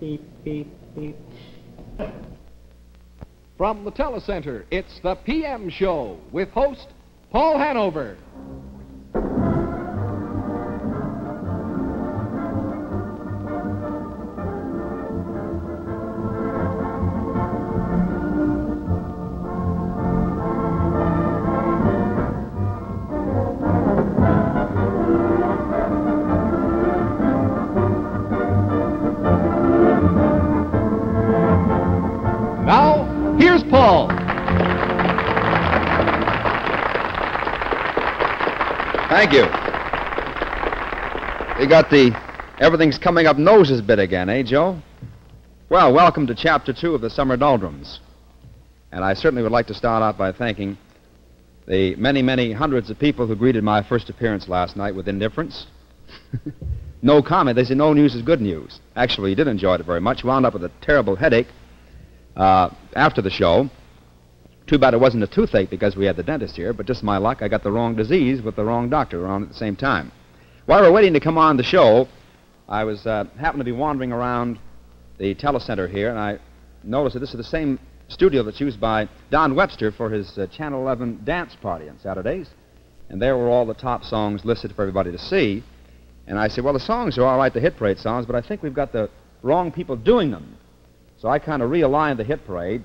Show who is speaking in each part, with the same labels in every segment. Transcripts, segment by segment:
Speaker 1: beep, beep, beep.
Speaker 2: From the Telecenter, it's the PM Show with host Paul Hanover.
Speaker 3: Thank you. We got the everything's coming up noses bit again, eh, Joe? Well, welcome to chapter two of the Summer Doldrums. And I certainly would like to start out by thanking the many, many hundreds of people who greeted my first appearance last night with indifference. no comment. They said no news is good news. Actually, he did enjoy it very much. Wound up with a terrible headache uh, after the show. Too bad it wasn't a toothache because we had the dentist here, but just my luck, I got the wrong disease with the wrong doctor around at the same time. While we were waiting to come on the show, I was uh, happened to be wandering around the telecenter here, and I noticed that this is the same studio that's used by Don Webster for his uh, Channel 11 dance party on Saturdays. And there were all the top songs listed for everybody to see. And I said, well, the songs are all right, the hit parade songs, but I think we've got the wrong people doing them. So I kind of realigned the hit parade.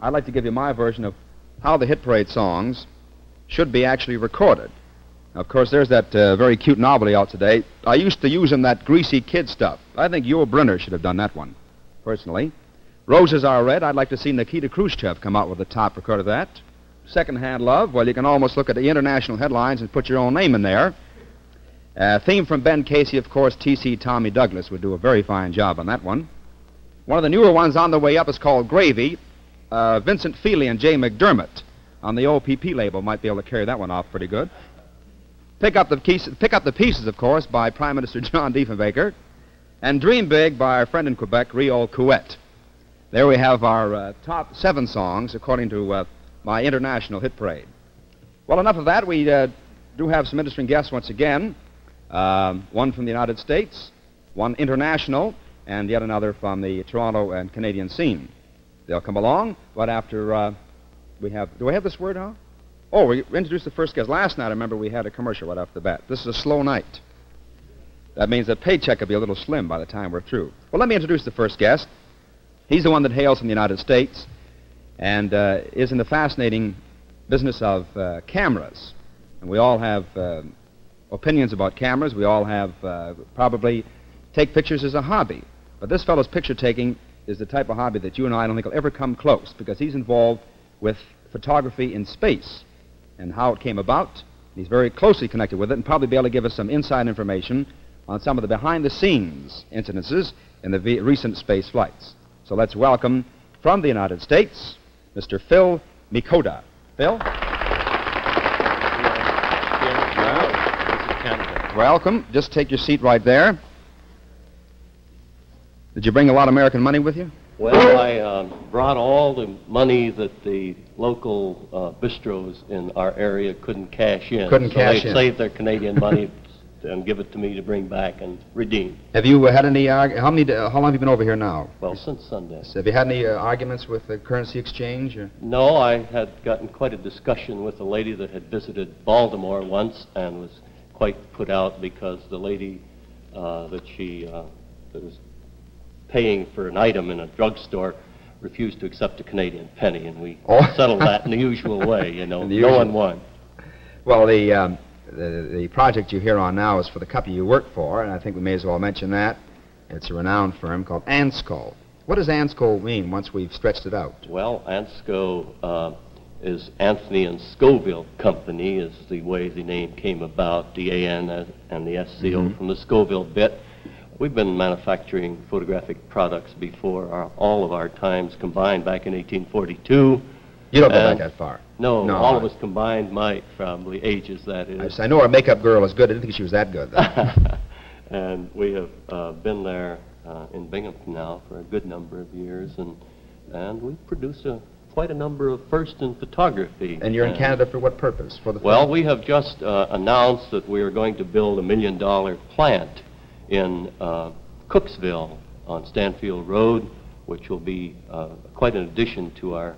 Speaker 3: I'd like to give you my version of how the hit parade songs should be actually recorded. Of course, there's that uh, very cute novelty out today. I used to use in that greasy kid stuff. I think Yul Brynner should have done that one, personally. Roses Are Red, I'd like to see Nikita Khrushchev come out with the top record of that. Second-hand Love, well, you can almost look at the international headlines and put your own name in there. Uh, theme from Ben Casey, of course, T.C. Tommy Douglas would do a very fine job on that one. One of the newer ones on the way up is called Gravy. Uh, Vincent Feely and Jay McDermott on the OPP label might be able to carry that one off pretty good. Pick up the, pick up the pieces, of course, by Prime Minister John Diefenbaker, and Dream Big by our friend in Quebec, Réal Caouette. There we have our uh, top seven songs according to uh, my international hit parade. Well, enough of that. We uh, do have some interesting guests once again. Um, one from the United States, one international, and yet another from the Toronto and Canadian scene. They'll come along, but after uh, we have. Do I have this word, huh? Oh, we introduced the first guest. Last night, I remember we had a commercial right off the bat. This is a slow night. That means the paycheck will be a little slim by the time we're through. Well, let me introduce the first guest. He's the one that hails from the United States and uh, is in the fascinating business of uh, cameras. And we all have uh, opinions about cameras. We all have uh, probably take pictures as a hobby. But this fellow's picture taking is the type of hobby that you and I don't think will ever come close because he's involved with photography in space and how it came about. He's very closely connected with it and probably be able to give us some inside information on some of the behind the scenes incidences in the v- recent space flights. So let's welcome from the United States, Mr. Phil Mikoda. Phil? Welcome. Just take your seat right there. Did you bring a lot of American money with you?
Speaker 4: Well, I uh, brought all the money that the local uh, bistros in our area couldn't cash in.
Speaker 3: Couldn't
Speaker 4: so
Speaker 3: cash
Speaker 4: they
Speaker 3: in.
Speaker 4: saved their Canadian money and give it to me to bring back and redeem.
Speaker 3: Have you uh, had any? Arg- how many? Uh, how long have you been over here now?
Speaker 4: Well, since Sunday.
Speaker 3: Have you had any uh, arguments with the currency exchange? Or?
Speaker 4: No, I had gotten quite a discussion with a lady that had visited Baltimore once and was quite put out because the lady uh, that she uh, that was paying for an item in a drugstore refused to accept a Canadian penny, and we
Speaker 3: Oh.
Speaker 4: settled that in the usual way. You know, no
Speaker 3: usual-
Speaker 4: one won.
Speaker 3: Well, the, um, the the project you hear on now is for the company you work for, and I think we may as well mention that. It's a renowned firm called Ansco. What does Ansco mean once we've stretched it out?
Speaker 4: Well, Ansco uh, is Anthony and Scovill Company, is the way the name came about, D-A-N and the S-C-O
Speaker 3: Mhm.
Speaker 4: from the Scovill bit. We've been manufacturing photographic products before our, all of our times combined back in 1842.
Speaker 3: You don't go back that far.
Speaker 4: No,
Speaker 3: No,
Speaker 4: all of us combined might, probably ages that is.
Speaker 3: I. I know our makeup girl is good. I didn't think she was that good. Though.
Speaker 4: and we have uh, been there uh, in Binghamton now for a good number of years, and and we produce a, quite a number of firsts in photography.
Speaker 3: and you're in Canada for what purpose? For the
Speaker 4: Well,
Speaker 3: film?
Speaker 4: we have just uh, announced that we are going to build a million-dollar plant in uh, Cooksville, on Stanfield Road, which will be uh, quite an addition to our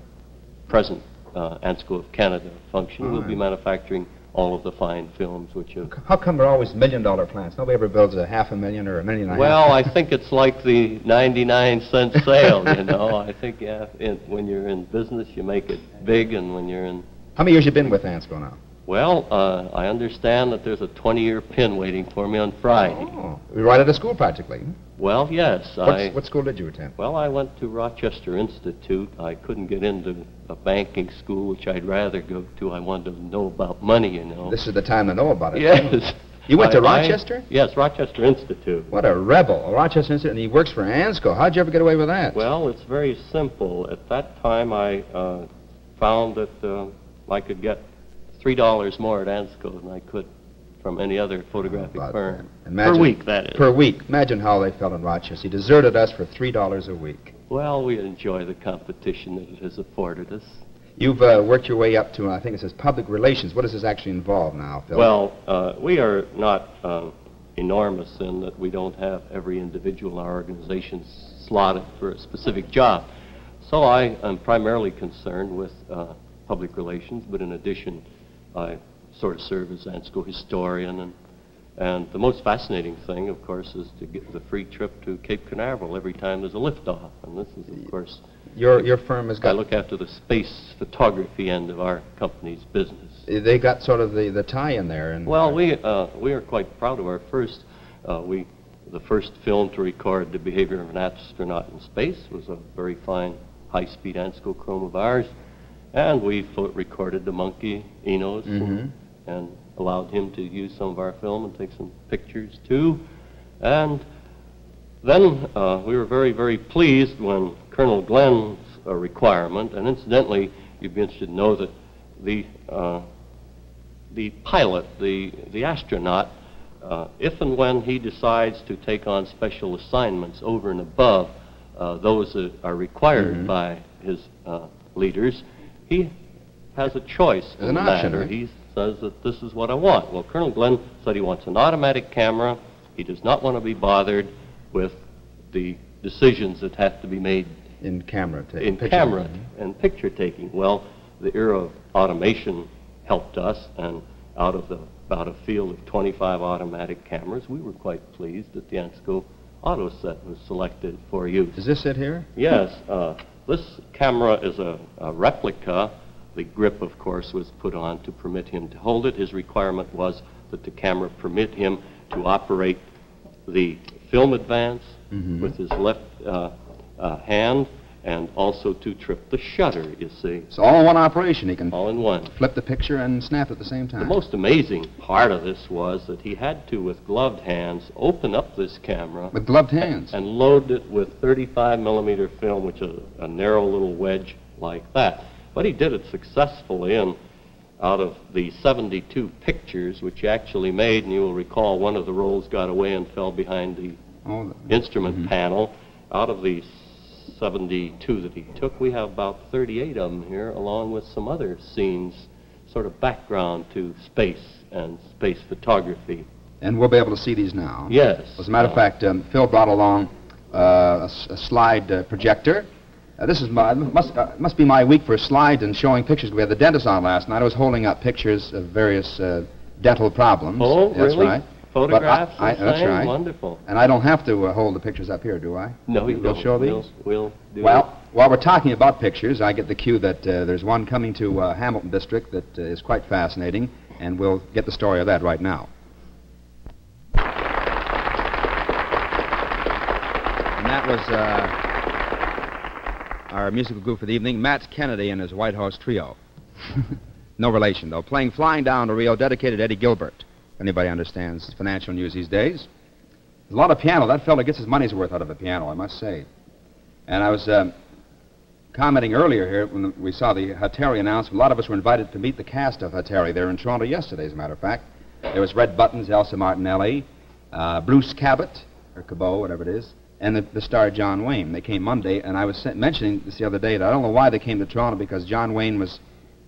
Speaker 4: present uh, Ansco of Canada function. We'll be manufacturing all of the fine films which have
Speaker 3: How come they're always million-dollar plants? Nobody ever builds a half a million or a million and a half.
Speaker 4: Well, I think it's like the 99 cent sale, you know. I think yeah, in, when you're in business, you make it big, and when you're in,
Speaker 3: How many years you been with Ansco now?
Speaker 4: Well, uh, I understand that there's a 20-year pin waiting for me on Friday.
Speaker 3: Oh, you're right out of school practically.
Speaker 4: Well, yes, I.
Speaker 3: What school did you attend?
Speaker 4: Well, I went to Rochester Institute. I couldn't get into a banking school, which I'd rather go to. I wanted to know about money, you know.
Speaker 3: This is the time to know about it.
Speaker 4: yes.
Speaker 3: You went to
Speaker 4: I- I-
Speaker 3: Rochester?
Speaker 4: yes, Rochester Institute.
Speaker 3: What a rebel. Rochester Institute, and he works for Ansco. How'd you ever get away with that?
Speaker 4: Well, it's very simple. At that time, I uh, found that uh, I could get three dollars more at Ansco than I could from any other photographic
Speaker 3: About
Speaker 4: firm.
Speaker 3: Imagine-
Speaker 4: per week. That is.
Speaker 3: Per week. Imagine how they felt in Rochester. He deserted us for $3 a week.
Speaker 4: Well, we enjoy the competition that it has afforded us.
Speaker 3: You've uh, worked your way up to, I think it says public relations. What does this actually involve now, Phil?
Speaker 4: Well, uh, we are not uh, enormous in that we don't have every individual in our organization slotted for a specific job. So I am primarily concerned with uh, public relations, but in addition, I sort of serve as Ansco historian. And, and the most fascinating thing, of course, is to get the free trip to Cape Canaveral every time there's a liftoff. And this is, of course,
Speaker 3: your, your firm has got.
Speaker 4: I look after the space photography end of our company's business.
Speaker 3: they got sort of the, the tie in there. And,
Speaker 4: Well, we uh, we are quite proud of our first. Uh, we the first film to record the behavior of an astronaut in space was a very fine high-speed Anscochrome of ours, and we recorded the monkey Enos
Speaker 3: Mhm.
Speaker 4: and, and allowed him to use some of our film and take some pictures too, and then uh, we were very very pleased when Colonel Glenn's uh, requirement, and incidentally, you'd be interested to know that the uh, the pilot, the, the astronaut, uh, if and when he decides to take on special assignments over and above uh, those that are required
Speaker 3: Mhm.
Speaker 4: by his uh, leaders, he has a choice in
Speaker 3: an
Speaker 4: the
Speaker 3: option,
Speaker 4: matter.
Speaker 3: right?
Speaker 4: He says that this is what I want. Well, Colonel Glenn said he wants an automatic camera. He does not want to be bothered with the decisions that have to be made
Speaker 3: in camera. taking.
Speaker 4: in camera and picture taking. Well, the era of automation helped us, and out of the, about a field of 25 automatic cameras, we were quite pleased that the Ansco Auto Set was selected for use.
Speaker 3: Is this it here?
Speaker 4: Yes, uh, this camera is a, a replica. The grip, of course, was put on to permit him to hold it. His requirement was that the camera permit him to operate the film advance
Speaker 3: Mhm.
Speaker 4: with his left uh, uh, hand and also to trip the shutter, you see,
Speaker 3: It's all in one operation. He can
Speaker 4: all in one.
Speaker 3: flip the picture and snap at the same time.
Speaker 4: The most amazing part of this was that he had to, with gloved hands, open up this camera
Speaker 3: With gloved hands.
Speaker 4: and load it with 35 millimeter film, which is a narrow little wedge like that. But he did it successfully, and out of the 72 pictures which he actually made, and you will recall one of the rolls got away and fell behind the
Speaker 3: Oh, the-
Speaker 4: instrument
Speaker 3: Mhm.
Speaker 4: panel. Out of the 72 that he took, we have about 38 of them here, along with some other scenes, sort of background to space and space photography.
Speaker 3: and we'll be able to see these now.
Speaker 4: Yes.
Speaker 3: As a matter of fact, um, Phil brought along uh, a, a slide uh, projector. Uh, this is my must uh, must be my week for slides and showing pictures. We had the dentist on last night. I was holding up pictures of various uh, dental problems.
Speaker 4: Oh,
Speaker 3: that's
Speaker 4: really?
Speaker 3: right.
Speaker 4: Photographs
Speaker 3: I- I- that's right.
Speaker 4: Wonderful.
Speaker 3: And I don't have to uh, hold the pictures up here, do I?
Speaker 4: No, you
Speaker 3: You'll
Speaker 4: don't.
Speaker 3: show these.
Speaker 4: We'll, we'll do
Speaker 3: Well, while we're talking about pictures, I get the cue that uh, there's one coming to uh, Hamilton District that uh, is quite fascinating, and we'll get the story of that right now. And that was uh, our musical group for the evening, Matt Kennedy and his White House Trio. no relation, though. Playing Flying Down to Rio, dedicated Eddie Gilbert. Anybody understands financial news these days. There's a lot of piano. That fella gets his money's worth out of a piano, I must say. And I was um, commenting earlier here when we saw the Hatari announcement. A lot of us were invited to meet the cast of Hatari. They were in Toronto yesterday, as a matter of fact. There was Red Buttons, Elsa Martinelli, uh, Bruce Cabot, or Cabot, whatever it is, and the, the star John Wayne. They came Monday, and I was mentioning this the other day that I don't know why they came to Toronto because John Wayne was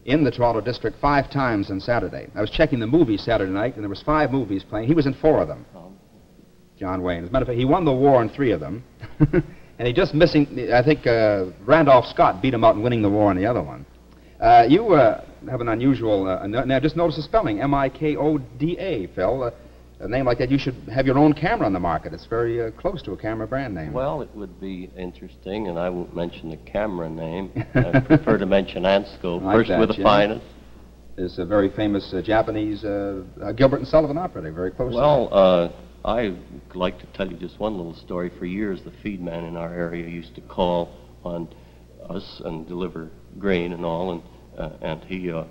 Speaker 3: in the Toronto district five times on Saturday. I was checking the movies Saturday night, and there was five movies playing. He was in four of them.
Speaker 4: Um,
Speaker 3: John Wayne. As a matter of fact, he won the war in three of them. and he just missing, I think uh, Randolph Scott beat him out in winning the war in the other one. Uh, you uh, have an unusual, uh, now just notice the spelling, M-I-K-O-D-A, Phil. A name like that, you should have your own camera on the market. It's very uh, close to a camera brand name.
Speaker 4: Well, it would be interesting, and I won't mention the camera name. I prefer to mention Ansco,
Speaker 3: Like
Speaker 4: first
Speaker 3: that,
Speaker 4: with the
Speaker 3: yeah.
Speaker 4: finest.
Speaker 3: There's a very famous uh, Japanese uh, uh, Gilbert and Sullivan operator, very close. to
Speaker 4: Well, uh, I like to tell you just one little story. For years, the feed man in our area used to call on us and deliver grain and all, and uh, and he uh,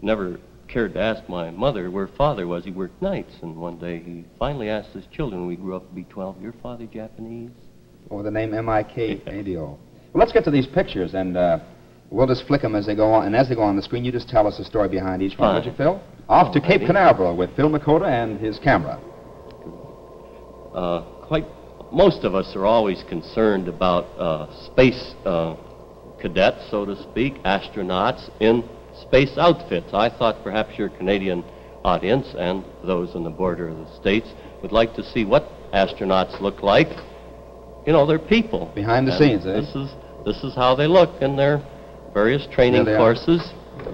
Speaker 4: never cared to ask my mother where father was. He worked nights, and one day he finally asked his children. We grew up to be 12. Your father Japanese?
Speaker 3: Or the name M-I-K-A-D-O. Well, let's get to these pictures, and uh, we'll just flick them as they go on. And as they go on the screen, you just tell us the story behind each one, would you. Phil? Off to Cape. Canaveral with Phil Mikoda and his camera.
Speaker 4: uh, quite most of us are always concerned about uh, space uh, cadets, so to speak, astronauts in space outfits. I thought perhaps your Canadian audience and those on the border of the states would like to see what astronauts look like. You know, they're people.
Speaker 3: Behind the
Speaker 4: And
Speaker 3: scenes, eh?
Speaker 4: This is this is how they look in their various training
Speaker 3: they are.
Speaker 4: courses.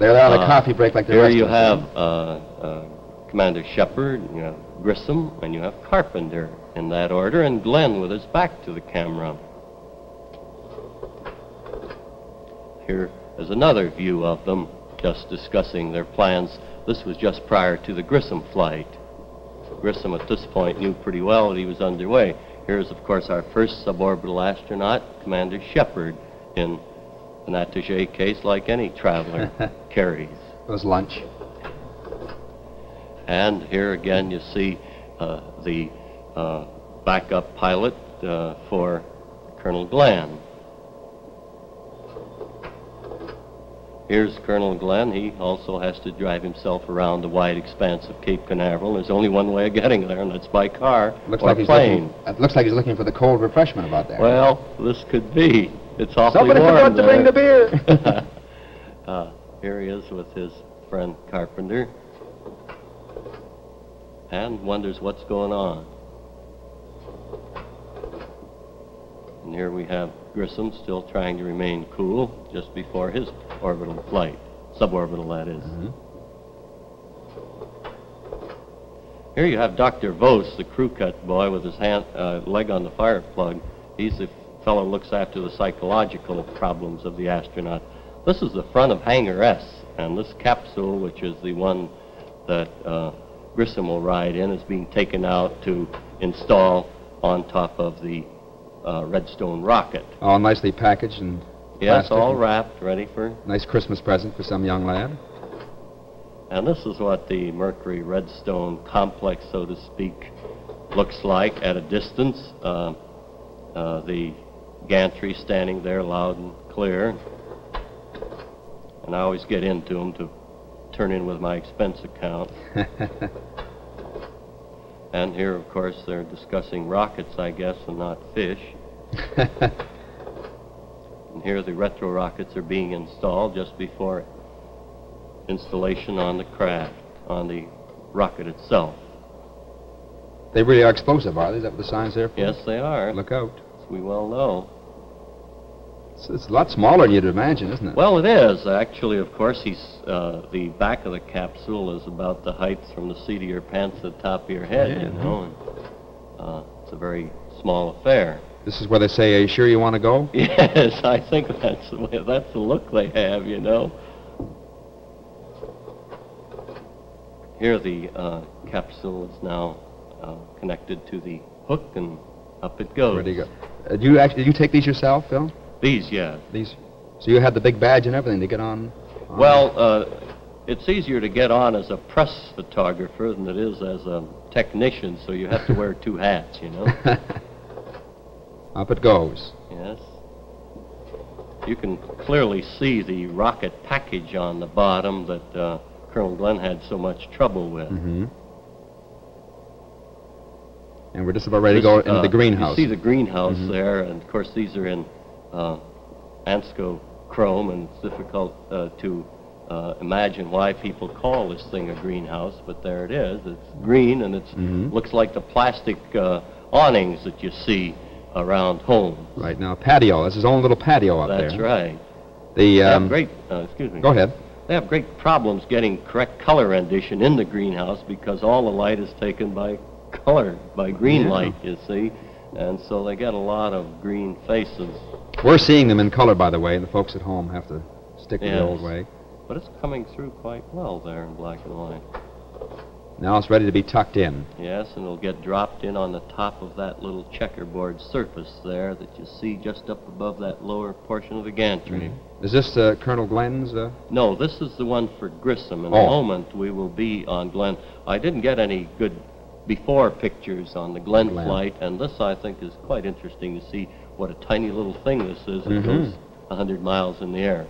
Speaker 3: They're there on a
Speaker 4: Uh,
Speaker 3: coffee break like the
Speaker 4: Here
Speaker 3: rest
Speaker 4: you
Speaker 3: of us.
Speaker 4: have uh, uh, Commander Shepard, you have Grissom, and you have Carpenter in that order, and Glenn with his back to the camera. Here is another view of them, just discussing their plans. This was just prior to the Grissom flight. Grissom at this point knew pretty well that he was underway. Here's, of course, our first suborbital astronaut, Commander Shepard, in an attaché case like any traveler carries.
Speaker 3: It was lunch.
Speaker 4: And here again, you see uh, the uh, backup pilot uh, for Colonel Glenn. Here's Colonel Glenn. He also has to drive himself around the wide expanse of Cape Canaveral. There's only one way of getting there, and that's by car
Speaker 3: Looks
Speaker 4: or
Speaker 3: like he's
Speaker 4: plane.
Speaker 3: looking. It looks like he's looking for the cold refreshment about there.
Speaker 4: Well, this could be. It's awfully
Speaker 3: Somebody
Speaker 4: warm
Speaker 3: forgot to bring the beer.
Speaker 4: uh, here he is with his friend Carpenter, and wonders what's going on. Here we have Grissom still trying to remain cool just before his orbital flight, suborbital that is. Here you have Dr. Voas, the crew cut boy, with his hand, uh, leg on the fire plug. He's the fellow who looks after the psychological problems of the astronaut. This is the front of Hangar S, and this capsule, which is the one that uh, Grissom will ride in, is being taken out to install on top of the uh, Redstone rocket.
Speaker 3: All nicely packaged and
Speaker 4: Yes, all wrapped, ready for
Speaker 3: Nice Christmas present for some young lad.
Speaker 4: And this is what the Mercury Redstone complex, so to speak, looks like at a distance. Uh, uh, the gantry standing there loud and clear. And I always get into them to turn in with my expense account. And here, of course, they're discussing rockets, I guess, and not fish. And here the retro rockets are being installed just before installation on the craft, on the rocket itself.
Speaker 3: they really are explosive, are they? Is that what the sign's there for?
Speaker 4: Yes, they are,
Speaker 3: Look out.
Speaker 4: as we well know.
Speaker 3: It's, it's a lot smaller than you'd imagine, isn't it?
Speaker 4: Well, it is. Actually, of course, he's, uh, the back of the capsule is about the height from the seat of your pants to the top of your head,
Speaker 3: Yeah,
Speaker 4: you know, and uh, it's a very small affair.
Speaker 3: This is where they say, "Are you sure you want to go?"
Speaker 4: Yes, I think that's the way, that's the look they have, you know. Here the uh, capsule is now uh, connected to the hook, and up it goes.
Speaker 3: Do you go? Uh, do you actually? Did you take these yourself, Phil?
Speaker 4: These, yeah.
Speaker 3: These. So you had the big badge and everything to get on. on-
Speaker 4: Well, uh, it's easier to get on as a press photographer than it is as a technician, so you have to wear two hats, you know.
Speaker 3: Up it goes.
Speaker 4: Yes. You can clearly see the rocket package on the bottom that uh, Colonel Glenn had so much trouble with.
Speaker 3: Mm-hmm. And we're just about ready to go into
Speaker 4: uh,
Speaker 3: the greenhouse.
Speaker 4: You see the greenhouse
Speaker 3: Mhm.
Speaker 4: there, and of course these are in uh, Ansco chrome, and it's difficult uh, to uh, imagine why people call this thing a greenhouse, but there it is. It's green, and it
Speaker 3: Mhm.
Speaker 4: looks like the plastic uh, awnings that you see around home.
Speaker 3: Right now, patio. That's his own little patio up there.
Speaker 4: That's right.
Speaker 3: The
Speaker 4: They
Speaker 3: um,
Speaker 4: great, uh, excuse me.
Speaker 3: Go ahead.
Speaker 4: They have great problems getting correct color rendition in the greenhouse because all the light is taken by color, by green
Speaker 3: Yeah.
Speaker 4: light, you see. And so they get a lot of green faces.
Speaker 3: We're seeing them in color, by the way. and The folks at home have to stick with the old way.
Speaker 4: But it's coming through quite well there in black and white.
Speaker 3: Now it's ready to be tucked in.
Speaker 4: Yes, and it'll get dropped in on the top of that little checkerboard surface there that you see just up above that lower portion of the gantry.
Speaker 3: Is this uh, Colonel Glenn's? Uh...
Speaker 4: No, this is the one for Grissom. In
Speaker 3: Oh.
Speaker 4: a moment, we will be on Glenn. I didn't get any good before pictures on the Glenn,
Speaker 3: Glen.
Speaker 4: flight, and this I think is quite interesting to see what a tiny little thing this is that
Speaker 3: Mhm.
Speaker 4: goes 100 miles in the air.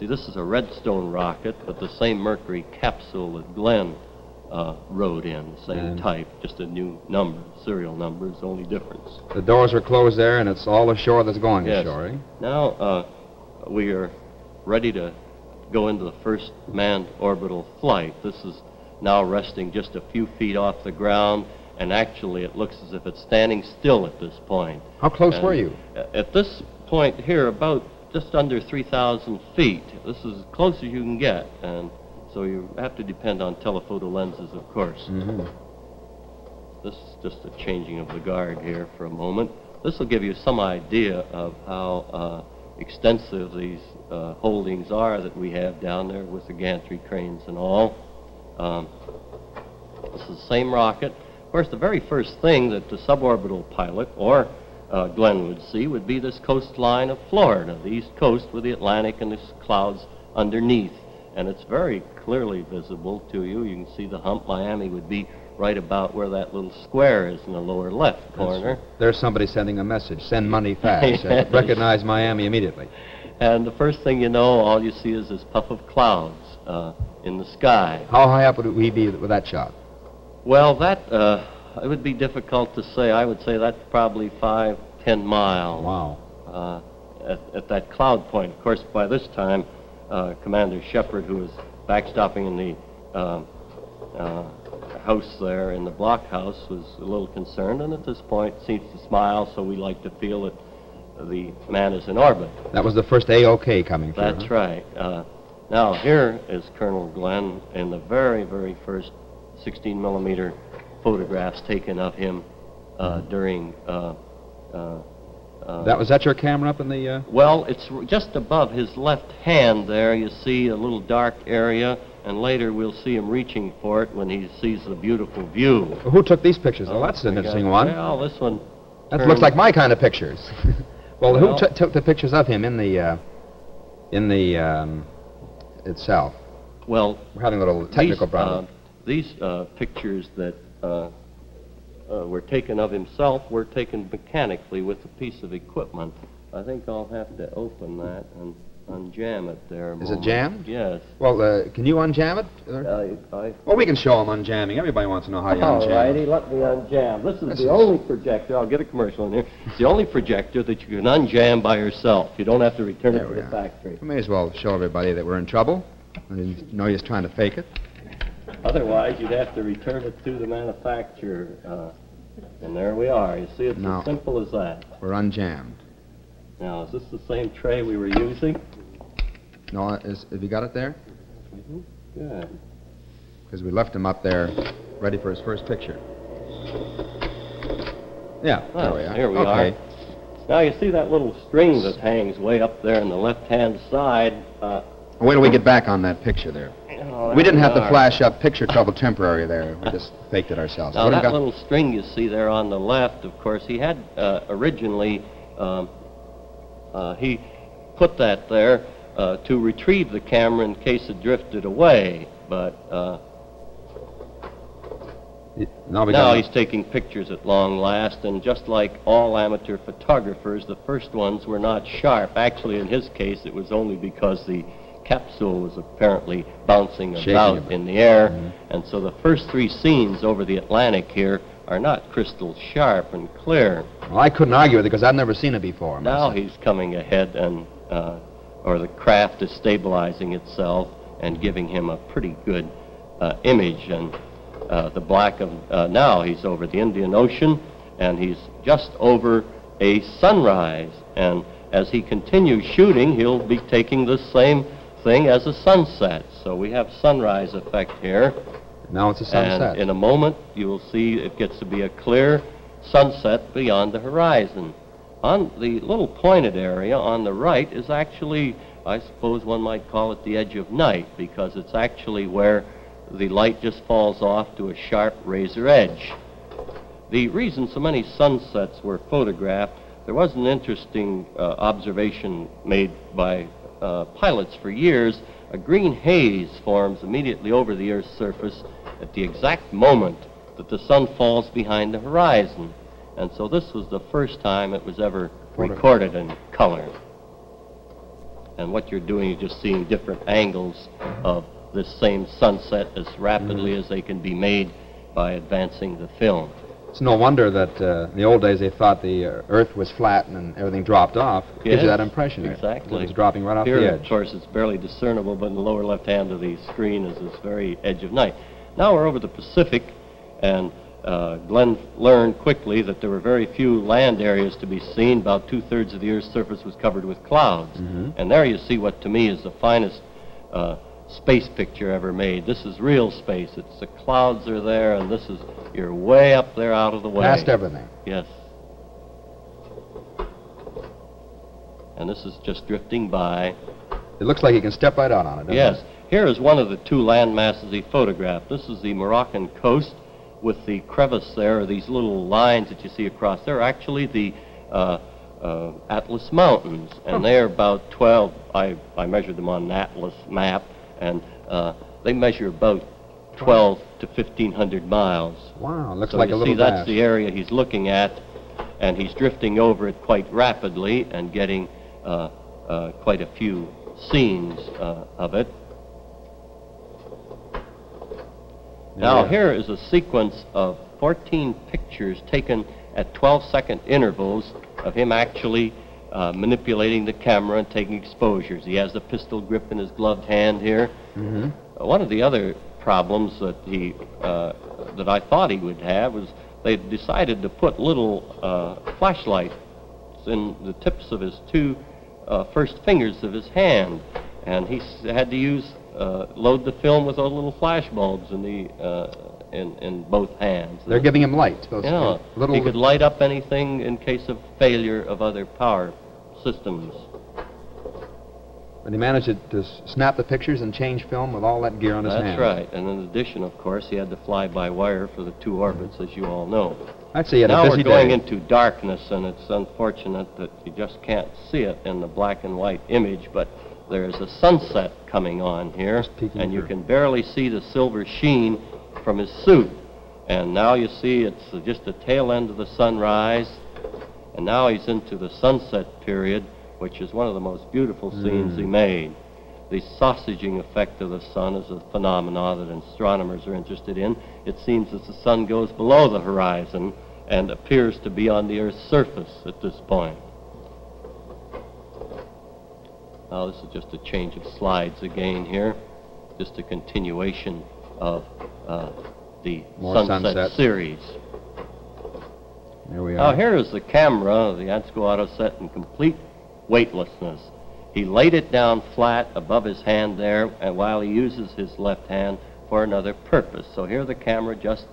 Speaker 4: See, this is a Redstone rocket, but the same Mercury capsule that Glenn uh, rode in, same type, just a new number, serial number is the only difference.
Speaker 3: The doors are closed there, and it's all ashore that's going
Speaker 4: Yes.
Speaker 3: ashore, eh?
Speaker 4: Now uh, we are ready to go into the first manned orbital flight. This is now resting just a few feet off the ground, and actually it looks as if it's standing still at this point.
Speaker 3: How close
Speaker 4: And
Speaker 3: were you?
Speaker 4: At this point here, about just under 3,000 feet. This is as close as you can get, and so you have to depend on telephoto lenses, of course.
Speaker 3: Mm-hmm.
Speaker 4: This is just a changing of the guard here for a moment. This will give you some idea of how uh, extensive these uh, holdings are that we have down there with the gantry cranes and all. Um, this is the same rocket. Of course, the very first thing that the suborbital pilot or uh, Glenn would see would be this coastline of Florida, the east coast with the Atlantic and the clouds underneath. And it's very clearly visible to you. You can see the hump. Miami would be right about where that little square is in the lower left corner.
Speaker 3: There's somebody sending a message. Send money fast.
Speaker 4: Yes.
Speaker 3: Recognize Miami immediately.
Speaker 4: And the first thing you know, all you see is this puff of clouds uh, in the sky.
Speaker 3: How high up would we be with that shot?
Speaker 4: Well, that uh, it would be difficult to say. I would say that's probably five, ten miles.
Speaker 3: Wow.
Speaker 4: uh, at, at that cloud point. Of course, by this time, uh, Commander Shepard, who was backstopping in the uh, uh, house there in the blockhouse, was a little concerned, and at this point seems to smile. So we like to feel that the man is in orbit.
Speaker 3: That was the first AOK coming through.
Speaker 4: That's
Speaker 3: huh?
Speaker 4: right. Uh, now here is Colonel Glenn in the very, very first 16 millimeter photographs taken of him uh, during. Uh, uh, uh,
Speaker 3: That was that your camera up in the? Uh...
Speaker 4: well, it's r- just above his left hand there. You see a little dark area, and later we'll see him reaching for it when he sees the beautiful view.
Speaker 3: Who took these pictures? Oh, that's an interesting one.
Speaker 4: Well, this one.
Speaker 3: That looks like my kind of pictures. well,
Speaker 4: Well-
Speaker 3: who took the pictures of him in the uh, in the um, itself?
Speaker 4: Well,
Speaker 3: We're having a little technical
Speaker 4: these,
Speaker 3: problem.
Speaker 4: Uh, these uh, pictures that uh, uh, were taken of himself were taken mechanically with a piece of equipment. I think I'll have to open that and unjam it there.
Speaker 3: Is it jammed?
Speaker 4: Yes.
Speaker 3: well, uh, can you unjam it?
Speaker 4: I, I
Speaker 3: well, we can show them unjamming. Everybody wants to know how you unjam.
Speaker 4: All
Speaker 3: unjam.
Speaker 4: righty, let me unjam. This is
Speaker 3: This
Speaker 4: the
Speaker 3: is-
Speaker 4: only projector, I'll get a commercial in here. It's the only projector that you can unjam by yourself. You don't have to return
Speaker 3: There
Speaker 4: it to the
Speaker 3: are.
Speaker 4: factory.
Speaker 3: We may as well show everybody that we're in trouble. I didn't know he was trying to fake it.
Speaker 4: Otherwise, you'd have to return it to the manufacturer. Uh, and there we are. You see, it's
Speaker 3: No.
Speaker 4: as simple as that.
Speaker 3: We're unjammed.
Speaker 4: Now, is this the same tray we were using?
Speaker 3: No, is, have you got it there?
Speaker 4: Good.
Speaker 3: Because we left him up there, ready for his first picture. Yeah, there
Speaker 4: Well,
Speaker 3: we are.
Speaker 4: here we
Speaker 3: okay.
Speaker 4: are. Now, you see that little string that hangs way up there on the left-hand side? Uh,
Speaker 3: Wait till we get back on that picture there.
Speaker 4: Oh,
Speaker 3: We didn't have to flash up picture trouble temporary there. We just faked it ourselves.
Speaker 4: Now, that little string you see there on the left, of course, he had uh, originally, um, uh, he put that there uh, to retrieve the camera in case it drifted away. But uh,
Speaker 3: No,
Speaker 4: now he's taking pictures at long last, and just like all amateur photographers, the first ones were not sharp. Actually, in his case, it was only because the capsule was apparently bouncing
Speaker 3: Shaking
Speaker 4: about in the air,
Speaker 3: Mhm.
Speaker 4: and so the first three scenes over the Atlantic here are not crystal sharp and clear.
Speaker 3: Well, I couldn't argue with it because I've never seen it before.
Speaker 4: Now he's coming ahead, and uh, or the craft is stabilizing itself and giving him a pretty good uh, image. And uh, the black of uh, now he's over the Indian Ocean, and he's just over a sunrise. And as he continues shooting, he'll be taking the same thing as a sunset. So we have sunrise effect here.
Speaker 3: Now it's a sunset.
Speaker 4: And in a moment, you will see it gets to be a clear sunset beyond the horizon. On the little pointed area on the right is actually, I suppose one might call it the edge of night, because it's actually where the light just falls off to a sharp razor edge. The reason so many sunsets were photographed, there was an interesting uh, observation made by uh, pilots for years. A green haze forms immediately over the Earth's surface at the exact moment that the sun falls behind the horizon. And so this was the first time it was ever recorded in color. And what you're doing is just seeing different angles of this same sunset as rapidly
Speaker 3: Mm-hmm.
Speaker 4: as they can be made by advancing the film.
Speaker 3: It's no wonder that uh, in the old days they thought the uh, Earth was flat and everything dropped off. Gives
Speaker 4: Yes,
Speaker 3: you that impression.
Speaker 4: Exactly.
Speaker 3: It was dropping right off
Speaker 4: Here,
Speaker 3: the
Speaker 4: of course, it's barely discernible, but in the lower left hand of the screen is this very edge of night. Now we're over the Pacific, and uh, Glenn learned quickly that there were very few land areas to be seen. About two-thirds of the Earth's surface was covered with clouds.
Speaker 3: Mm-hmm.
Speaker 4: And there you see what, to me, is the finest uh, space picture ever made. This is real space. It's the clouds are there, and this is, you're way up there out of the way.
Speaker 3: Past everything.
Speaker 4: Yes. And this is just drifting by.
Speaker 3: It looks like you can step right out on it. doesn't
Speaker 4: Yes.
Speaker 3: it?
Speaker 4: Here is one of the two land masses he photographed. This is the Moroccan coast with the crevice there, or these little lines that you see across. They're actually the uh, uh, Atlas Mountains, and they're about 12. I, I measured them on an Atlas map, and uh, they measure about 12 to 1,500 miles.
Speaker 3: Wow, looks
Speaker 4: So
Speaker 3: like a little
Speaker 4: see, that's the area he's looking at, and he's drifting over it quite rapidly and getting uh, uh, quite a few scenes uh, of it. Now, here is a sequence of 14 pictures taken at 12 second intervals of him actually uh, manipulating the camera and taking exposures. He has the pistol grip in his gloved hand here.
Speaker 3: Mhm.
Speaker 4: Uh, One of the other problems that he uh, that I thought he would have was they decided to put little uh, flashlights in the tips of his two uh, first fingers of his hand, and he s- had to use uh, load the film with those little flash bulbs in the uh, in in both hands.
Speaker 3: They're giving him light. Those
Speaker 4: yeah,
Speaker 3: little.
Speaker 4: he could light up anything in case of failure of other power systems.
Speaker 3: And he managed to, to snap the pictures and change film with all that gear on his
Speaker 4: That's
Speaker 3: hand.
Speaker 4: right. And in addition, of course, he had to fly by wire for the two orbits, as you all know.
Speaker 3: I'd say he had
Speaker 4: now
Speaker 3: a busy
Speaker 4: we're going
Speaker 3: day.
Speaker 4: into darkness, and it's unfortunate that you just can't see it in the black and white image, but there's a sunset coming on here, and you can barely see the silver sheen from his suit. And now you see it's just the tail end of the sunrise, and now he's into the sunset period, which is one of the most beautiful scenes he hmm. made. The sausaging effect of the sun is a phenomenon that astronomers are interested in. It seems that the sun goes below the horizon and appears to be on the Earth's surface at this point. Now, this is just a change of slides again here, just a continuation of uh, the sunset
Speaker 3: sunset.
Speaker 4: series.
Speaker 3: There we are.
Speaker 4: Now here is the camera, the Ansco Auto set in complete weightlessness. He laid it down flat above his hand there, and while he uses his left hand for another purpose. So here the camera just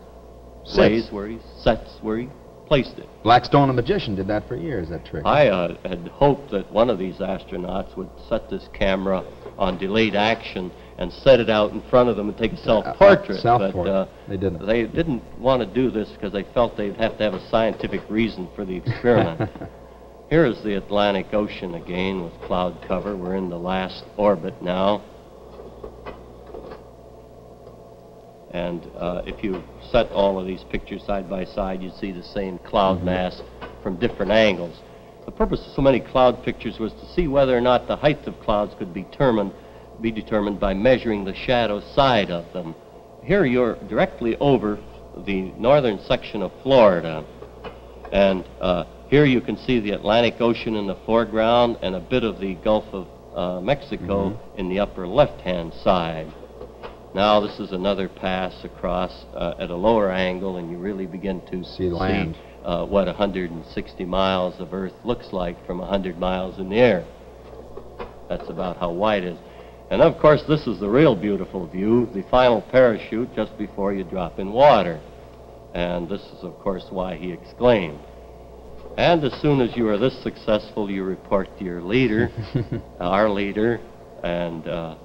Speaker 3: Sits.
Speaker 4: lays where he sets where he placed it.
Speaker 3: Blackstone the magician did that for years. That trick.
Speaker 4: I uh, had hoped that one of these astronauts would set this camera on delayed action and set it out in front of them and take a self-portrait.
Speaker 3: self-portrait.
Speaker 4: But uh,
Speaker 3: They didn't.
Speaker 4: They didn't want to do this because they felt they'd have to have a scientific reason for the experiment. Here is the Atlantic Ocean again with cloud cover. We're in the last orbit now. And uh, if you set all of these pictures side by side, you'd see the same cloud mass from different angles. The purpose of so many cloud pictures was to see whether or not the height of clouds could be determined, be determined by measuring the shadow side of them. Here you're directly over the northern section of Florida. And uh, here you can see the Atlantic Ocean in the foreground and a bit of the Gulf of uh, Mexico in the upper left-hand side. Now this is another pass across uh, at a lower angle, and you really begin to
Speaker 3: See land.
Speaker 4: uh, what 160 miles of Earth looks like from 100 miles in the air. That's about how wide it is. And of course, this is the real beautiful view, the final parachute just before you drop in water. And this is, of course, why he exclaimed. And as soon as you are this successful, you report to your leader, our leader, and uh,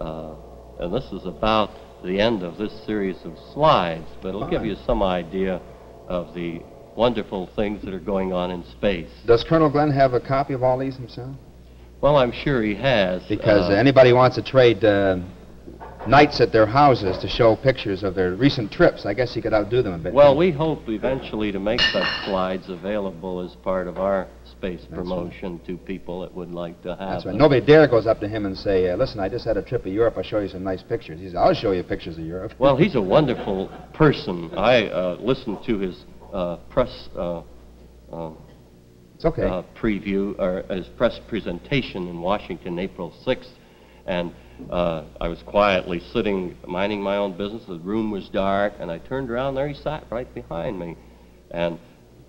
Speaker 4: uh, and this is about the end of this series of slides, but it'll give you some idea of the wonderful things that are going on in space.
Speaker 3: Does Colonel Glenn have a copy of all these himself?
Speaker 4: Well, I'm sure he has.
Speaker 3: Because
Speaker 4: uh,
Speaker 3: anybody wants to trade uh, nights at their houses to show pictures of their recent trips, I guess he could outdo them a bit.
Speaker 4: Well, we hope eventually to make such slides available as part of our space
Speaker 3: right.
Speaker 4: promotion to people that would like to have
Speaker 3: That's right.
Speaker 4: them.
Speaker 3: Nobody dare goes up to him and say, uh, "Listen, I just had a trip to Europe. I'll show you some nice pictures." He says, "I'll show you pictures of Europe."
Speaker 4: Well, he's a wonderful person. I uh, listened to his uh, press uh, uh,
Speaker 3: okay.
Speaker 4: uh, preview or his press presentation in Washington, April 6th, and uh, I was quietly sitting, minding my own business. The room was dark, and I turned around. There he sat right behind me, and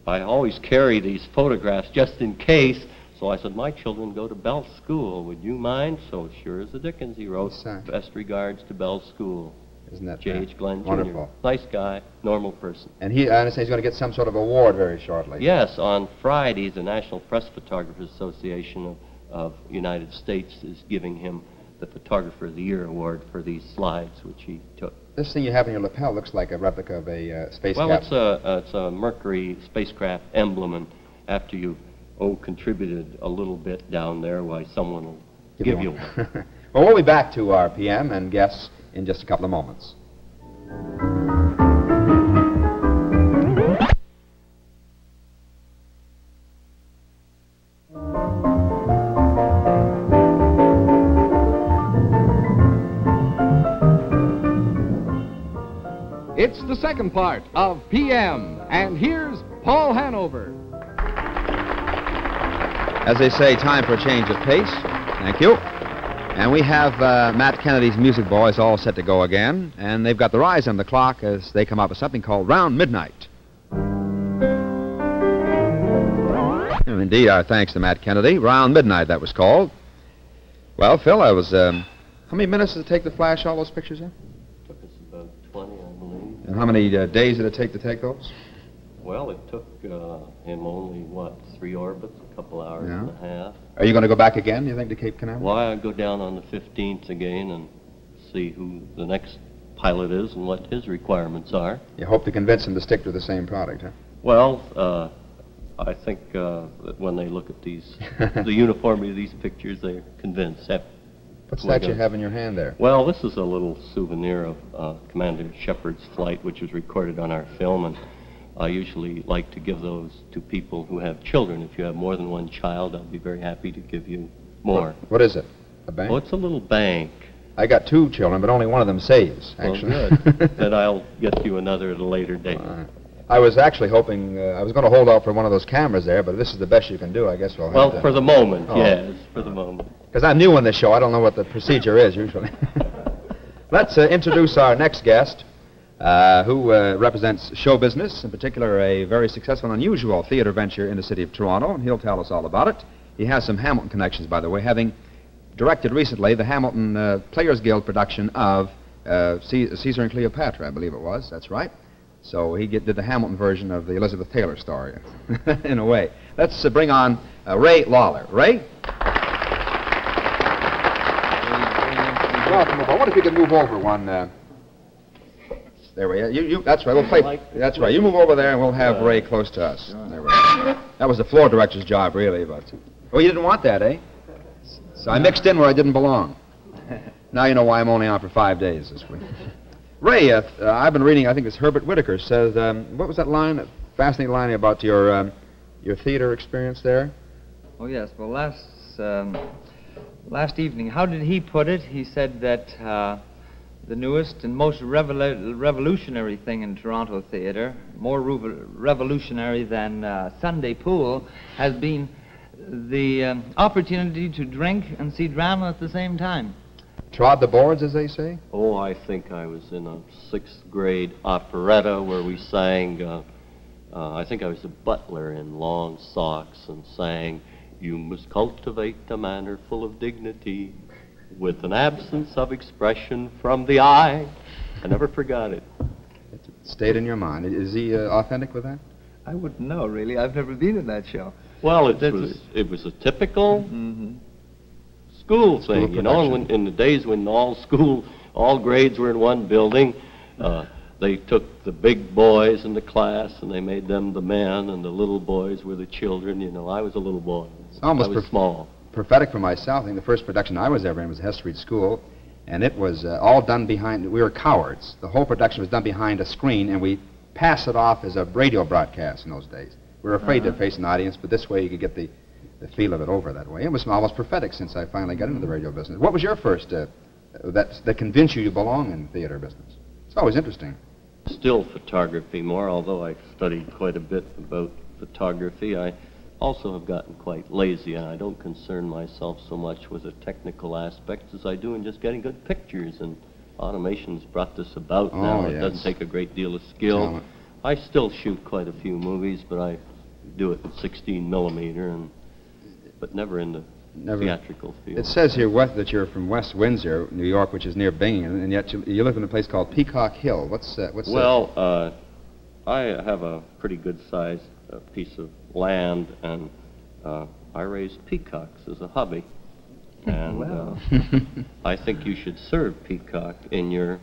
Speaker 4: I always carry these photographs just in case. So I said, "My children go to Bell School. Would you mind?" So sure as the dickens, he wrote,
Speaker 3: Yes,
Speaker 4: "Best regards to Bell School."
Speaker 3: Isn't that
Speaker 4: J.
Speaker 3: uh,
Speaker 4: H. Glenn Jr.
Speaker 3: wonderful?
Speaker 4: Nice guy, normal person.
Speaker 3: And he, I understand, he's going to get some sort of award very shortly.
Speaker 4: Yes, on Friday, the National Press Photographers Association of, of United States is giving him the Photographer of the Year award for these slides which he took.
Speaker 3: This thing you have in your lapel looks like a replica of a uh, space
Speaker 4: well, it's a it's a Mercury spacecraft emblem, and after you oh contributed a little bit down there, why someone will give, you one.
Speaker 3: one. well, we'll be back to our PM and guests in just a couple of moments.
Speaker 2: It's the second part of PM, and here's Paul Hanover.
Speaker 3: As they say, time for a change of pace. Thank you. And we have uh, Matt Kennedy's Music Boys all set to go again, and they've got their eyes on the clock as they come up with something called Round Midnight. And indeed, our thanks to Matt Kennedy. Round Midnight, that was called. Well, Phil, I was. Um, how many minutes did it take to flash all those pictures in?
Speaker 4: took us about 20, I believe.
Speaker 3: And how many uh, days did it take to take those?
Speaker 4: Well, it took uh, him only what three orbits, a couple hours
Speaker 3: Yeah.
Speaker 4: and a half.
Speaker 3: Are you going to go back again, you think, to Cape Canaveral?
Speaker 4: Why I go down on the 15th again and see who the next pilot is and what his requirements are.
Speaker 3: You hope to convince him to stick to the same product, huh?
Speaker 4: Well, uh, I think uh, that when they look at these, the uniformity of these pictures, they're convinced. That,
Speaker 3: What's that you have in your hand there?
Speaker 4: well, this is a little souvenir of uh, Commander Shepard's flight, which was recorded on our film, and I usually like to give those to people who have children. If you have more than one child, I'll be very happy to give you more.
Speaker 3: What is it? A bank?
Speaker 4: Oh, it's a little bank.
Speaker 3: I got two children, but only one of them saves,
Speaker 4: Well,
Speaker 3: actually.
Speaker 4: good. then I'll get you another at a later date.
Speaker 3: Uh, I was actually hoping, uh, I was going to hold out for one of those cameras there, but if this is the best you can do, I guess we'll have
Speaker 4: Well,
Speaker 3: to.
Speaker 4: for the moment,
Speaker 3: Oh.
Speaker 4: yes, for the moment.
Speaker 3: Because I'm new on this show, I don't know what the procedure is usually. Let's uh, introduce our next guest, uh, who uh, represents show business, in particular a very successful and unusual theater venture in the city of Toronto, and he'll tell us all about it. He has some Hamilton connections, by the way, having directed recently the Hamilton uh, Players Guild production of uh, Caesar and Cleopatra, I believe it was. That's right. So he get, did the Hamilton version of the Elizabeth Taylor story, in a way. Let's uh, bring on Ray Lawler. Ray? Welcome. I wonder if you could move over one. There we are. You, you, that's right. We'll play. That's right. You move over there, and we'll have Ray close to us. There we go. That was the floor director's job, really, but. Oh, you didn't want that, eh? So I mixed in where I didn't belong. Now you know why I'm only on for five days this week. Ray, uh, uh, I've been reading. I think it's Herbert Whittaker says. Um, what was that line? That fascinating line about your um, your theater experience there.
Speaker 1: Oh yes. Well, last um, last evening, how did he put it? He said that uh, the newest and most revolu- revolutionary thing in Toronto theater, more revo- revolutionary than uh, Sunday pool, has been the um, opportunity to drink and see drama at the same time.
Speaker 3: trod the boards, as they say?
Speaker 4: Oh, I think I was in a sixth grade operetta where we sang, uh, uh, I think I was a butler in long socks and sang, You must cultivate a manner full of dignity with an absence of expression from the eye. I never forgot it.
Speaker 3: It stayed in your mind. Is he uh, authentic with that?
Speaker 1: I wouldn't know, really. I've never been in that show.
Speaker 4: Well, it
Speaker 1: That's
Speaker 4: was
Speaker 1: it.
Speaker 4: it was a typical
Speaker 1: Mm-hmm.
Speaker 4: school
Speaker 3: School
Speaker 4: thing, you know. And when, in the days when all school, all grades were in one building, uh, they took the big boys in the class and they made them the men, and the little boys were the children. You know, I was a little boy.
Speaker 3: almost
Speaker 4: I was
Speaker 3: prof-
Speaker 4: small.
Speaker 3: Prophetic for myself. I think the first production I was ever in was Hess Street School, and it was uh, all done behind. We were cowards. The whole production was done behind a screen, and we passed it off as a radio broadcast in those days. We were afraid to face an audience, but this way you could get the, the feel of it over that way. It was almost prophetic since I finally got into the radio business. What was your first uh, that that convinced you you belong in theater business? It's always interesting.
Speaker 4: Still photography more, although I studied quite a bit about photography. I also have gotten quite lazy, and I don't concern myself so much with the technical aspects as I do in just getting good pictures. And automation's brought this about
Speaker 3: Oh,
Speaker 4: now. It doesn't take a great deal of skill. I still shoot quite a few movies, but I do it in 16 millimeter, and but never in the
Speaker 3: Never.
Speaker 4: theatrical field.
Speaker 3: It says here west, that you're from West Windsor, New York, which is near Binghamton, and yet you, you live in a place called Peacock Hill. What's uh, what's that?
Speaker 4: Well, uh, I have a pretty good sized uh, piece of land, and uh, I raise peacocks as a hobby. And
Speaker 1: Wow.
Speaker 4: uh, I think you should serve peacock in your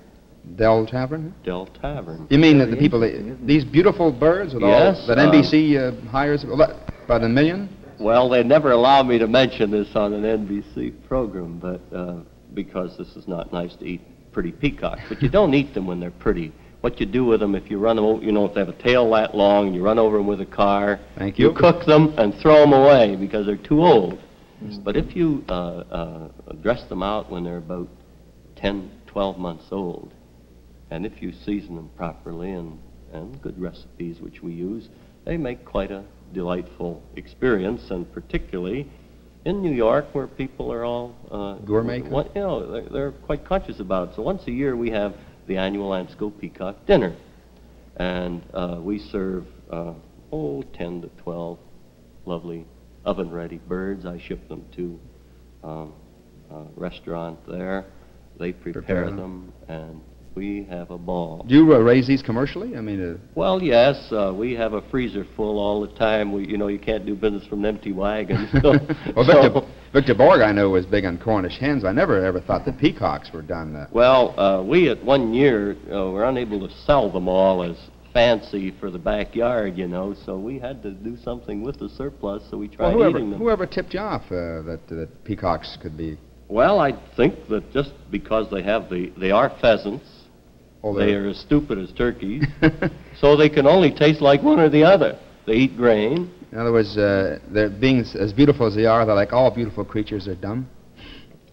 Speaker 3: Dell Tavern?
Speaker 4: Dell Tavern.
Speaker 3: You mean that the people, these beautiful birds with
Speaker 4: Yes,
Speaker 3: all that
Speaker 4: uh,
Speaker 3: NBC uh, hires, about about a million?
Speaker 4: Well, they never allow me to mention this on an NBC program, but uh, because this is not nice to eat pretty peacocks. But you don't eat them when they're pretty. What you do with them, if you run them, you know, if they have a tail that long, and you run over them with a car,
Speaker 3: Thank
Speaker 4: you
Speaker 3: you.
Speaker 4: cook them and throw them away because they're too old. But if you uh, uh, dress them out when they're about 10, 12 months old, and if you season them properly and, and good recipes which we use, they make quite a delightful experience, and particularly in New York where people are all uh,
Speaker 3: Gourmet?
Speaker 4: One, you know, they're, they're quite conscious about it. So once a year we have the annual Ansco Peacock Dinner, and uh, we serve uh, oh 10 to 12 lovely oven-ready birds. I ship them to um, a restaurant there. They prepare,
Speaker 3: Prepare them.
Speaker 4: them, and we have a ball.
Speaker 3: Do you uh, raise these commercially? I mean, uh,
Speaker 4: Well, yes, uh, we have a freezer full all the time. We, you know, you can't do business from an empty wagon. So,
Speaker 3: well,
Speaker 4: so-
Speaker 3: Victor, Borge, I know, was big on Cornish hens. I never ever thought that peacocks were done. Uh,
Speaker 4: well, uh, we at one year uh, were unable to sell them all as fancy for the backyard, you know. So we had to do something with the surplus. So we
Speaker 3: well,
Speaker 4: tried
Speaker 3: whoever,
Speaker 4: eating them.
Speaker 3: whoever tipped you off uh, that that peacocks could be?
Speaker 4: Well, I think that just because they have the, they are pheasants.
Speaker 3: Oh,
Speaker 4: They are as stupid as turkeys, so they can only taste like one or the other. They eat grain.
Speaker 3: In other words, uh, they're being s- as beautiful as they are. They're like all beautiful creatures. They're dumb.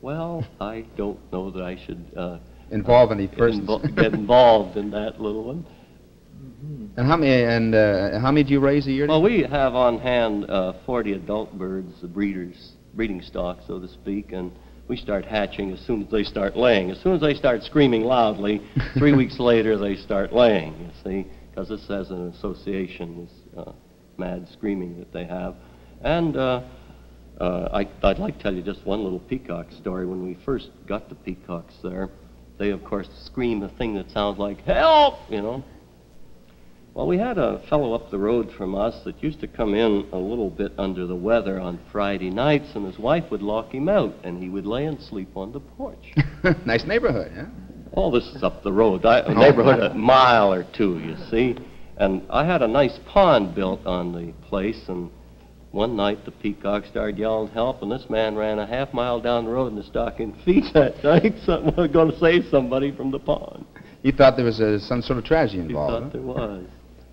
Speaker 4: Well, I don't know that I should uh,
Speaker 3: Involve any persons.
Speaker 4: invo- get involved in that little one.
Speaker 3: and how many? And uh, how many do you raise a year?
Speaker 4: Well, we have on hand uh, 40 adult birds, the breeders, breeding stock, so to speak, and we start hatching as soon as they start laying. As soon as they start screaming loudly, three weeks later they start laying, you see, because this has an association, uh, mad screaming that they have. And uh, uh, I, I'd like to tell you just one little peacock story. When we first got the peacocks there, they, of course, scream a thing that sounds like, help, you know. Well, we had a fellow up the road from us that used to come in a little bit under the weather on Friday nights, and his wife would lock him out, and he would lay and sleep on the porch.
Speaker 3: nice neighborhood, huh?
Speaker 4: All this is up the road, I, a neighborhood a mile or two, you see. And I had a nice pond built on the place, and one night the peacock started yelling help, and this man ran a half mile down the road in his stocking feet that night. Something was going to save somebody from the pond.
Speaker 3: You thought there was uh, some sort of tragedy
Speaker 4: He
Speaker 3: involved.
Speaker 4: thought
Speaker 3: huh?
Speaker 4: there was.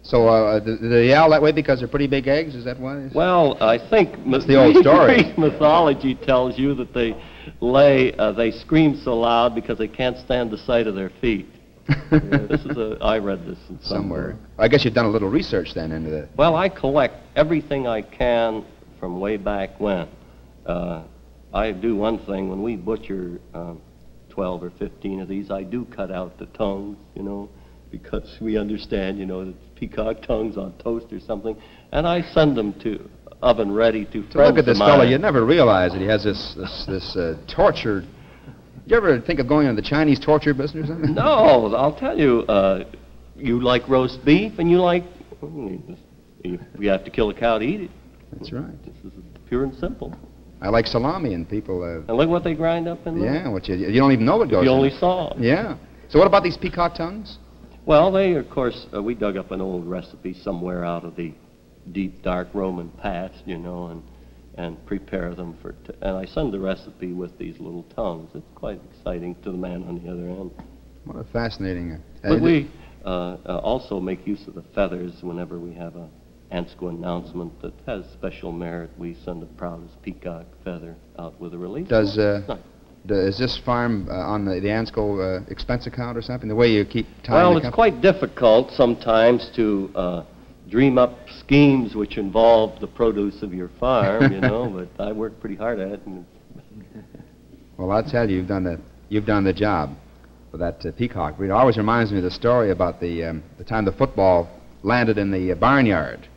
Speaker 3: So uh, do do they yell that way because they're pretty big eggs? Is that why?
Speaker 4: Well, I think
Speaker 3: the old story.
Speaker 4: Greek mythology tells you that they lay, uh, they scream so loud because they can't stand the sight of their feet. Yeah, this is a, I read this in
Speaker 3: Somewhere. I guess you've done a little research then into the.
Speaker 4: Well, I collect everything I can from way back when. Uh, I do one thing when we butcher um, 12 or 15 of these. I do cut out the tongues, you know, because we understand, you know, that peacock tongues on toast or something, and I send them to oven ready to
Speaker 3: To
Speaker 4: friends
Speaker 3: look at this fellow, you'd never realize that he has this this this uh, torture. Did you ever think of going into the Chinese torture business or something?
Speaker 4: No, I'll tell you, uh, you like roast beef and you like, you have to kill a cow to eat it.
Speaker 3: That's right.
Speaker 4: This is pure and simple.
Speaker 3: I like salami, and people. Uh,
Speaker 4: And look what they grind up in there.
Speaker 3: yeah, what you you don't even know what goes.
Speaker 4: you only saw.
Speaker 3: Yeah. So what about these peacock tongues?
Speaker 4: Well, they, of course, uh, we dug up an old recipe somewhere out of the deep, dark Roman past, you know, and and prepare them for. T- and I send the recipe with these little tongues. It's quite exciting to the man on the other end.
Speaker 3: What a fascinating. Uh,
Speaker 4: But we uh, uh, also make use of the feathers whenever we have a ANSCO announcement that has special merit. We send the proudest peacock feather out with a release.
Speaker 3: Does uh, is this farm uh, on the, the Ansco uh, expense account or something? The way you keep tying
Speaker 4: Well, it's
Speaker 3: comp-
Speaker 4: quite difficult sometimes to uh, dream up schemes which involve the produce of your farm, you know, but I work pretty hard at it.
Speaker 3: Well, I'll tell you, you've done the you've done the job with that uh, peacock breed. It always reminds me of the story about the um, the time the football landed in the uh, barnyard,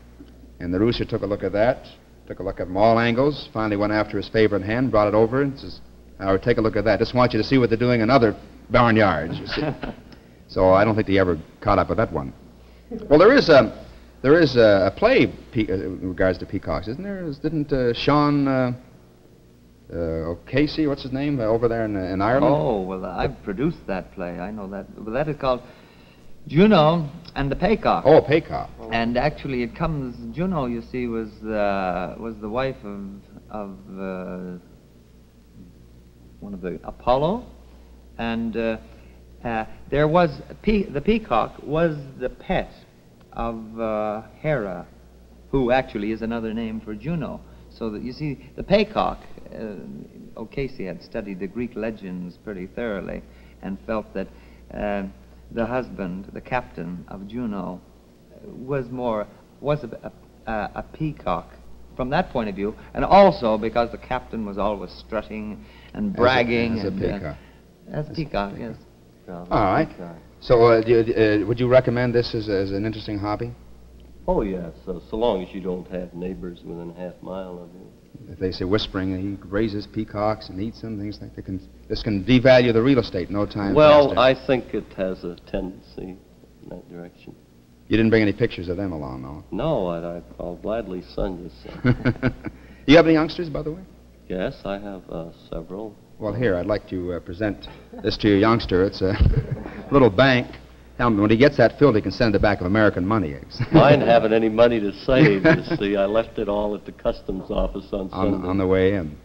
Speaker 3: and the rooster took a look at that, took a look at 'em all angles, finally went after his favorite hen, brought it over, and says, "Now take a look at that. Just want you to see what they're doing in other barnyards." You see. so I don't think they ever caught up with that one. Well, there is a there is a, a play pe- uh, in regards to peacocks, isn't there? Didn't uh, Sean uh, uh, O'Casey, what's his name, uh, over there in, uh, in Ireland?
Speaker 1: Oh, well, I've produced that play. I know that. Well, that is called Juno and the Paycock.
Speaker 3: Oh, Paycock.
Speaker 1: And actually, it comes. Juno, you see, was uh, was the wife of of uh, one of the Apollo, and uh, uh, there was pe- the peacock was the pet of uh, Hera, who actually is another name for Juno. So that you see, the Paycock. Uh, O'Casey had studied the Greek legends pretty thoroughly, and felt that uh, the husband, the captain of Juno, was more was a, a, a peacock from that point of view, and also because the captain was always strutting and bragging.
Speaker 3: As a, as a
Speaker 1: and, uh,
Speaker 3: peacock.
Speaker 1: as a peacock, yes.
Speaker 3: All right. So, uh, do you, uh, would you recommend this as, as an interesting hobby?
Speaker 4: Oh, yes, so, so long as you don't have neighbors within a half mile of you.
Speaker 3: If they say whispering, he raises peacocks and eats them, things like that. Can, this can devalue the real estate in no time.
Speaker 4: Well,
Speaker 3: faster.
Speaker 4: I think it has a tendency in that direction.
Speaker 3: You didn't bring any pictures of them along, though?
Speaker 4: No, I, I, I'll gladly send you some.
Speaker 3: you have any youngsters, by the way?
Speaker 4: yes, I have uh, several.
Speaker 3: Well, here, I'd like to uh, present this to your youngster. It's a little bank. Tell him when he gets that filled, he can send it back of American money.
Speaker 4: Mine haven't any money to save, you see. I left it all at the customs office on
Speaker 3: on,
Speaker 4: Sunday.
Speaker 3: on the way in.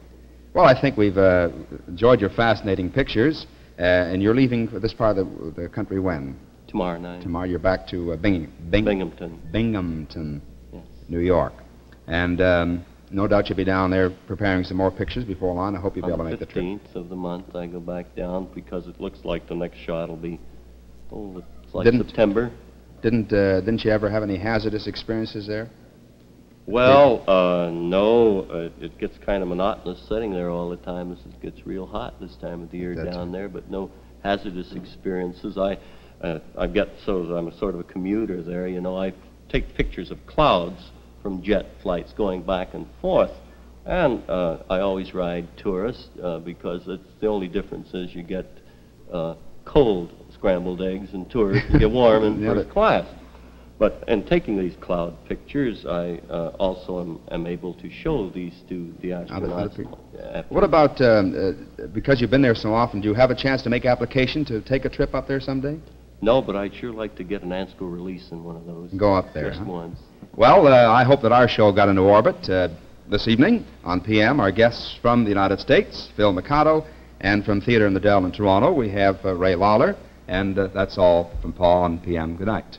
Speaker 3: Well, I think we've uh, enjoyed your fascinating pictures, uh, and you're leaving for this part of the, the country when?
Speaker 4: Tomorrow night.
Speaker 3: Tomorrow you're back to uh, Bing, Bing,
Speaker 4: Binghamton.
Speaker 3: Binghamton,
Speaker 4: Yes.
Speaker 3: New York. And um, no doubt you'll be down there preparing some more pictures before long. I hope you'll be able to make
Speaker 4: the
Speaker 3: the trip.
Speaker 4: 15th of the month, I go back down because it looks like the next shot will be, oh, it's like
Speaker 3: Didn't-
Speaker 4: September.
Speaker 3: Didn't, uh, didn't you ever have any hazardous experiences there?
Speaker 4: Well, uh, no, uh, it gets kind of monotonous sitting there all the time as it gets real hot this time of the year
Speaker 3: That's
Speaker 4: down there, but no hazardous experiences. I, uh, I've got so I'm a sort of a commuter there. You know, I take pictures of clouds from jet flights going back and forth, and uh, I always ride tourist uh, because it's the only difference is you get uh, cold scrambled eggs and tourists you get warm in first class. But in taking these cloud pictures, I uh, also am, am able to show these to the
Speaker 3: Other-
Speaker 4: astronauts.
Speaker 3: people. What about, um, uh, because you've been there so often, do you have a chance to make application to take a trip up there someday?
Speaker 4: No, but I'd sure like to get an ANSCO release in one of those.
Speaker 3: Go up there,
Speaker 4: Just
Speaker 3: huh?
Speaker 4: once.
Speaker 3: Well, uh, I hope that our show got into orbit uh, this evening. On PM, our guests from the United States, Phil Mikoda, and from Theater in the Dell in Toronto, we have uh, Ray Lawler. And uh, that's all from Paul on PM. Good night.